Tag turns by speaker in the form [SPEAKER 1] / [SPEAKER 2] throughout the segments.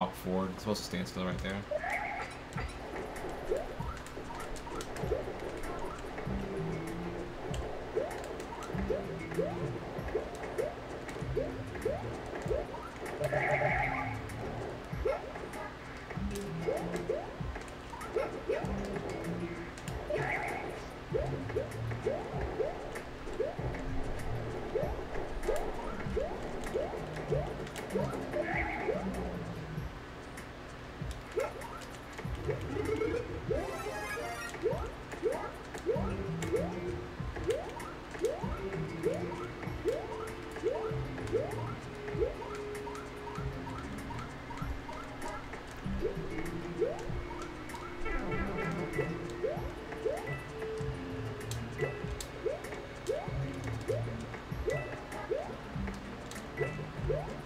[SPEAKER 1] walk forward. It's supposed to stand still right there. Yeah.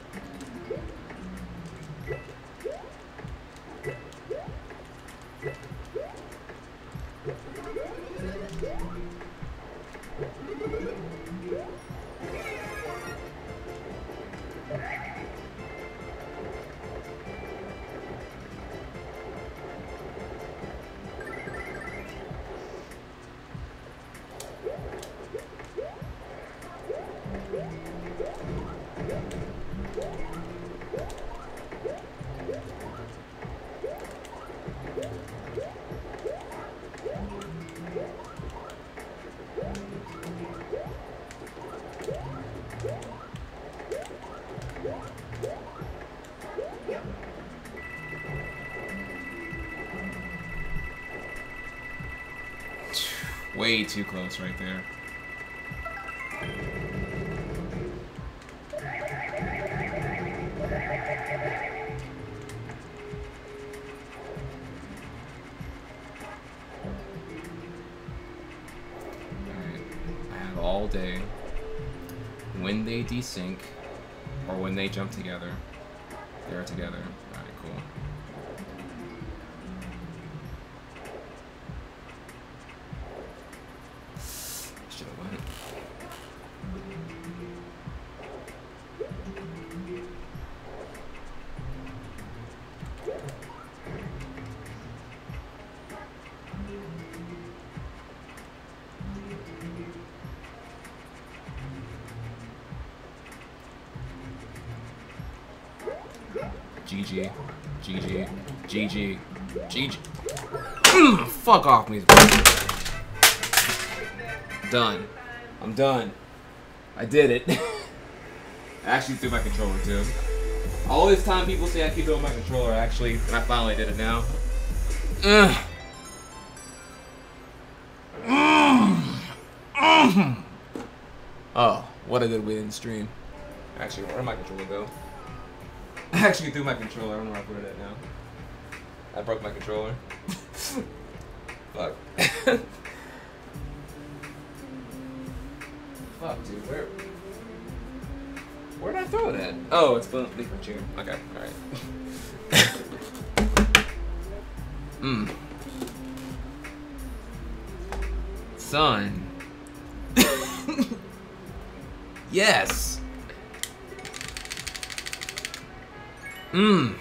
[SPEAKER 1] Way too close right there. I have all day. When they desync, or when they jump together, they're together. Alright, cool. Should've. GG. GG. GG. GG. Fuck off me. Done. I'm done. I did it. I actually threw my controller too. All this time people say I keep throwing my controller actually, and I finally did it now. Ugh. Oh, what a good way to stream. Actually, where did my controller go? I actually threw my controller. I don't know where I put it at now. I broke my controller. Fuck. Dude. Where? Where did I throw it at? Oh, it's beneath my chair. Okay, alright. Mmm. Son. yes. Mmm.